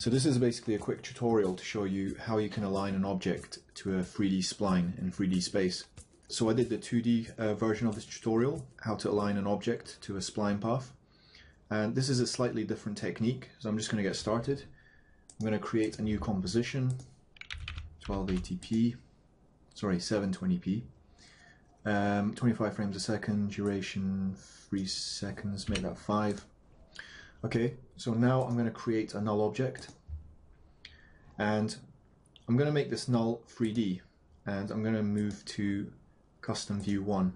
So this is basically a quick tutorial to show you how you can align an object to a 3D spline in 3D space. So I did the 2D uh, version of this tutorial, how to align an object to a spline path. And this is a slightly different technique, so I'm just going to get started. I'm going to create a new composition, 1280p, sorry, 720p. Um, 25 frames a second, duration 3 seconds, make that 5. Okay, so now I'm going to create a null object and I'm going to make this null 3D and I'm going to move to custom view 1.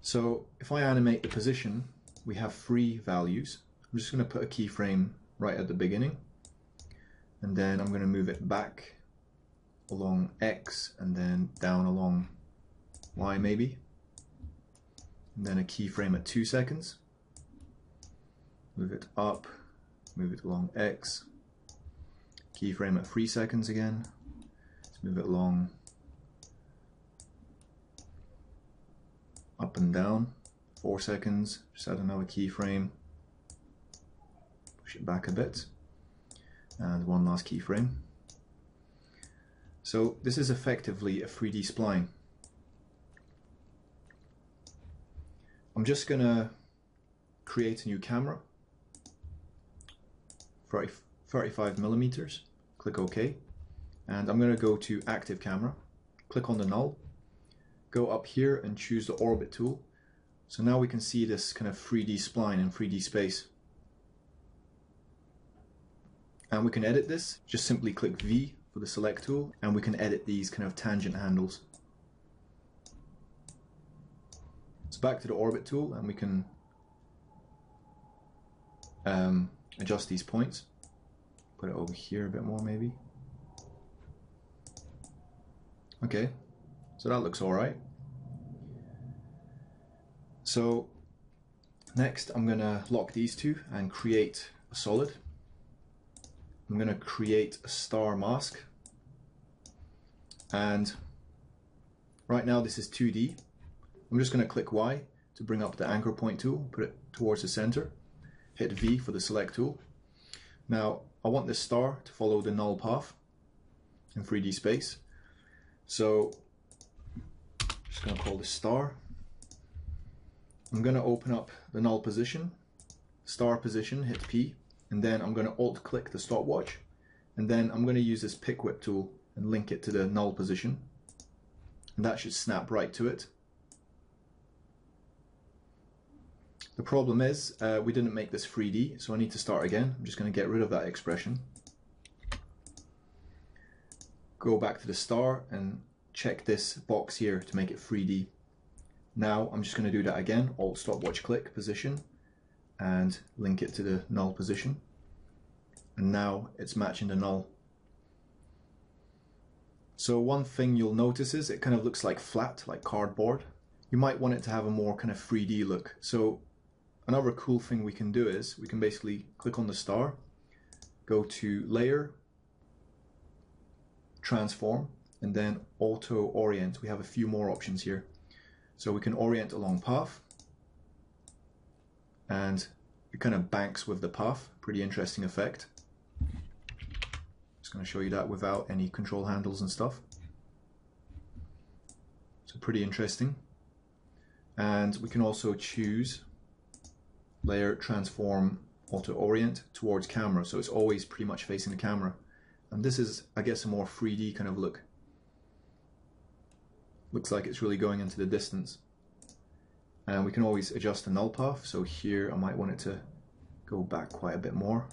So if I animate the position, we have three values. I'm just going to put a keyframe right at the beginning and then I'm going to move it back along X and then down along Y maybe and then a keyframe at 2 seconds move it up, move it along X, keyframe at 3 seconds again, let's move it along. Up and down, 4 seconds, just add another keyframe, push it back a bit, and one last keyframe. So this is effectively a 3D spline. I'm just to create a new camera 35 millimeters, click OK. And I'm going to go to active camera, click on the null, go up here and choose the orbit tool. So now we can see this kind of 3D spline in 3D space. And we can edit this, just simply click V for the select tool, and we can edit these kind of tangent handles. So back to the orbit tool and we can um, adjust these points. Put it over here a bit more maybe. Okay, so that looks all right. So next I'm gonna lock these two and create a solid. I'm gonna create a star mask. And right now this is 2D. I'm just gonna click Y to bring up the anchor point tool, put it towards the center hit V for the select tool. Now I want this star to follow the null path in 3D space. So I'm just going to call this star. I'm going to open up the null position, star position, hit P, and then I'm going to alt click the stopwatch. And then I'm going to use this pick whip tool and link it to the null position. And that should snap right to it. The problem is uh, we didn't make this 3D, so I need to start again. I'm just going to get rid of that expression. Go back to the star and check this box here to make it 3D. Now I'm just going to do that again, Alt stopwatch click position and link it to the null position. And now it's matching the null. So one thing you'll notice is it kind of looks like flat, like cardboard. You might want it to have a more kind of 3D look. So Another cool thing we can do is we can basically click on the star, go to layer, transform, and then auto orient. We have a few more options here. So we can orient along path and it kind of banks with the path. Pretty interesting effect. Just going to show you that without any control handles and stuff. So pretty interesting. And we can also choose layer transform auto orient towards camera. So it's always pretty much facing the camera. And this is I guess a more 3D kind of look. Looks like it's really going into the distance. And we can always adjust the null path. So here I might want it to go back quite a bit more.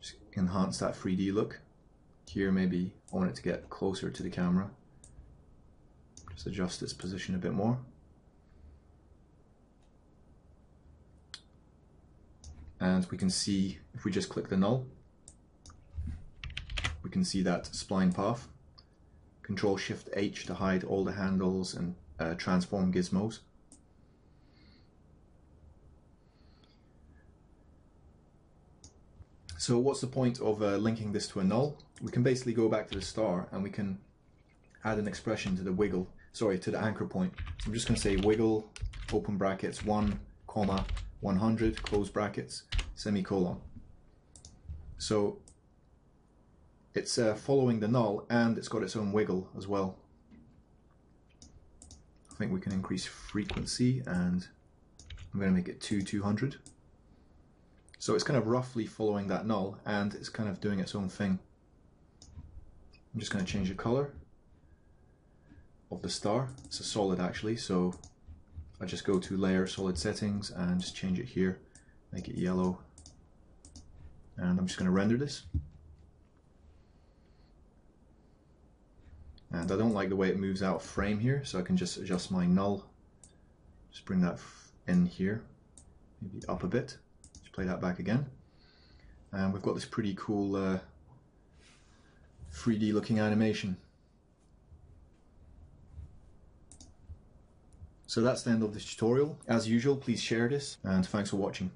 Just enhance that 3D look. Here maybe I want it to get closer to the camera. Just adjust its position a bit more and we can see if we just click the null we can see that spline path. Control shift H to hide all the handles and uh, transform gizmos. So what's the point of uh, linking this to a null? We can basically go back to the star and we can add an expression to the wiggle sorry to the anchor point. So I'm just going to say wiggle open brackets 1 comma 100 close brackets semicolon. So it's uh, following the null and it's got its own wiggle as well. I think we can increase frequency and I'm going to make it to 200. So it's kind of roughly following that null and it's kind of doing its own thing. I'm just going to change the color of the star. It's a solid actually, so I just go to layer solid settings and just change it here, make it yellow. And I'm just going to render this. And I don't like the way it moves out of frame here, so I can just adjust my null. Just bring that in here, maybe up a bit. Just play that back again. And we've got this pretty cool uh, 3D looking animation. So that's the end of this tutorial. As usual, please share this and thanks for watching.